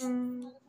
Mm-hmm.